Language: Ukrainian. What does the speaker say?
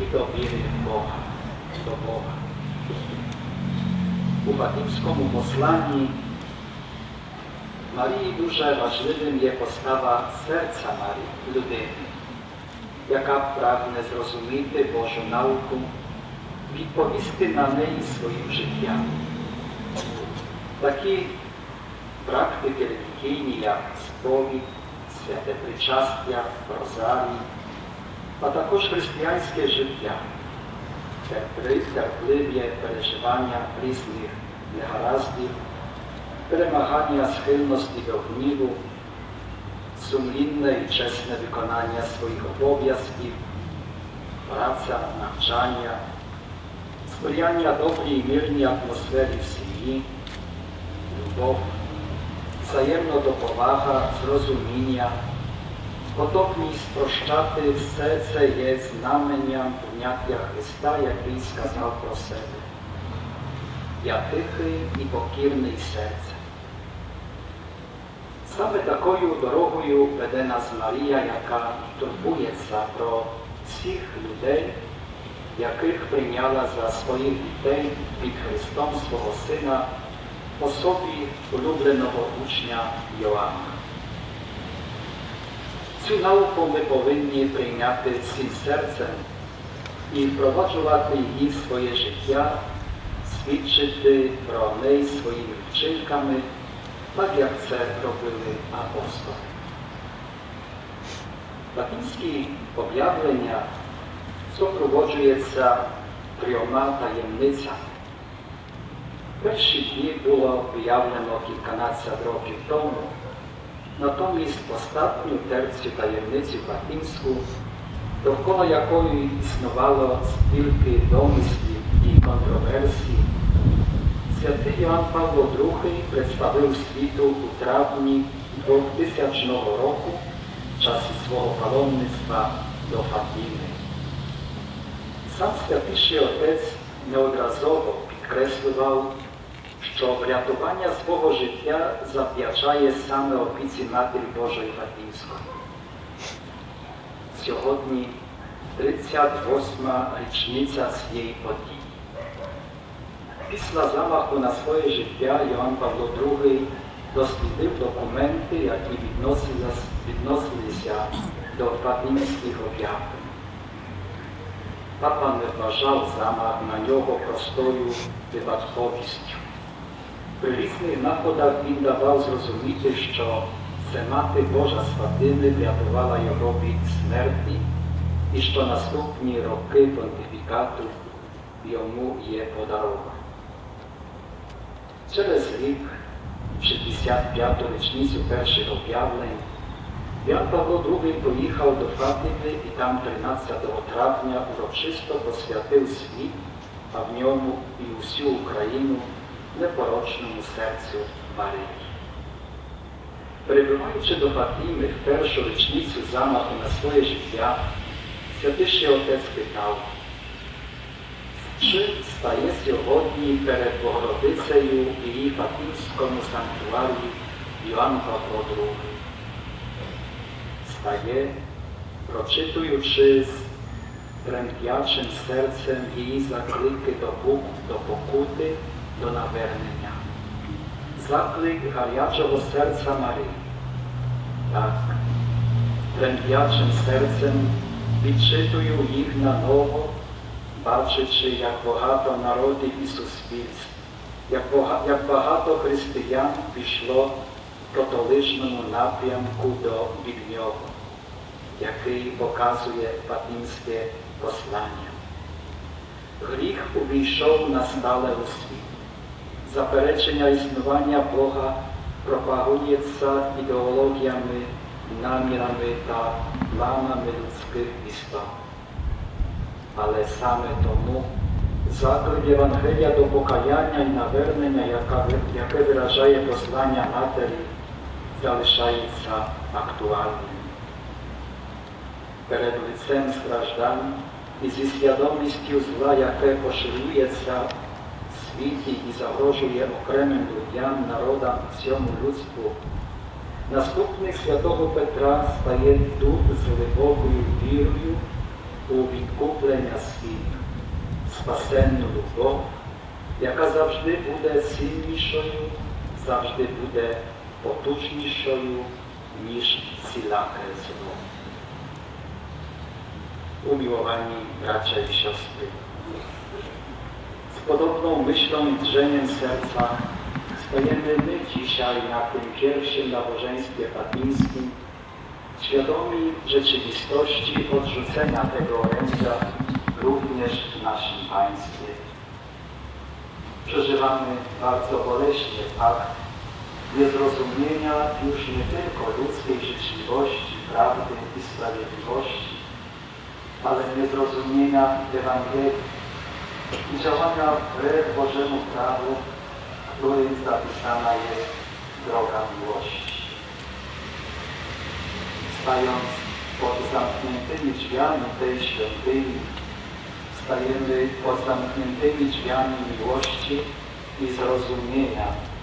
і довіри Бога до Бога. У Фатимському посланні Марії дуже важливим є постава серця Марії, людини, яка прагне зрозуміти Божу науку, відповісти на неї своїм життям. Такі практики релігійні, як сповідь, святе причастя, розарій, а також християнське життя, терпливі переживання різних негараздів, перемагання схильності до гніву, сумлінне і чесне виконання своїх обов'язків, праця, навчання, сприяння добрій і мирній атмосфері в сім'ї, любов, взаємна доповага, зрозуміння, готовність прощати все це є знаменням поняття Христа, який сказав про себе. Я тихий і покірний серце. Саме такою дорогою веде нас Марія, яка турбується про всіх людей, яких прийняла за своїх дітей під Христом свого Сина, особі улюбленого учня Йоанна. Цю науку ми повинні прийняти всім серцем і впроваджувати її в своє життя, свідчити про неї своїми вчинками, так як це робили апостоли. Латинські об'явлення супроводжується трьома таємницями. Перші дві було об'явлено кільканадцять років тому. Натомість останню терцю таємницю Фатимську, довкола якої існувало стільки домислів і контроверсій, святий Іван Павло II представив світу у травні 2000 року в часі свого паломництва до Фатіми. Сам святіший отець неодразово підкреслював, що врятування свого життя завдячає саме опіці Матері Божої Фатимської. Сьогодні 38-ма річниця цієї події. Після замаху на своє життя Йоанн Павло II дослідив документи, які відносилися до фатимських об'явлень. Папа не вважав замах на нього простою випадковістю. При різних находах він давав зрозуміти, що це мати Божа з Фатими врятувала його від смерті і що наступні роки понтифікату йому є подаровані. Через рік, 65-ту річницю перших об'явлень, Ян Павло II поїхав до Фатими і там 13 травня урочисто посвятив світ, а в ньому і усю Україну непорочному серцю Марії. Перебуваючи до Фатіми в першу річницю замаху на своє життя, святиший отець питав, чи стає сьогодні перед Богородицею і її Фатимському санктуарі Йоанн Павло II? Стає, прочитуючи з тремтячим серцем її заклики до покути, до навернення. Заклик гарячого серця Марії. Так, тремтячим серцем відчитую їх на ново, бачачи, як багато народів і суспільств, як багато християн пішло в протолежному напрямку до від нього, який показує Фатимське послання. Гріх увійшов на стале у світ. Заперечення існування Бога пропагується ідеологіями, намірами та планами людських істот. Але саме тому заклик Євангелія до покаяння і навернення, яке виражає послання Матері, залишається актуальним. Перед лицем страждань і зі свідомістю зла, яке поширюється в світі і загрожує окремим людям, народам цьому людству, наступник святого Петра стає тут з глибокою вірою у відкуплення світу, спасенну любов, яка завжди буде сильнішою, завжди буде потужнішою, ніж всіляке зло. Umiłowani bracia i siostry, podobną myślą i drżeniem serca stajemy my dzisiaj na tym pierwszym nabożeństwie fatimskim, świadomi rzeczywistości odrzucenia tego orędzia również w naszym państwie. Przeżywamy bardzo boleśnie fakt niezrozumienia już nie tylko ludzkiej życzliwości, prawdy i sprawiedliwości, ale niezrozumienia Ewangelii i działania wbrew Bożemu prawu, którym zapisana jest droga miłości. Stając pod zamkniętymi drzwiami tej świątyni, stajemy pod zamkniętymi drzwiami miłości i zrozumienia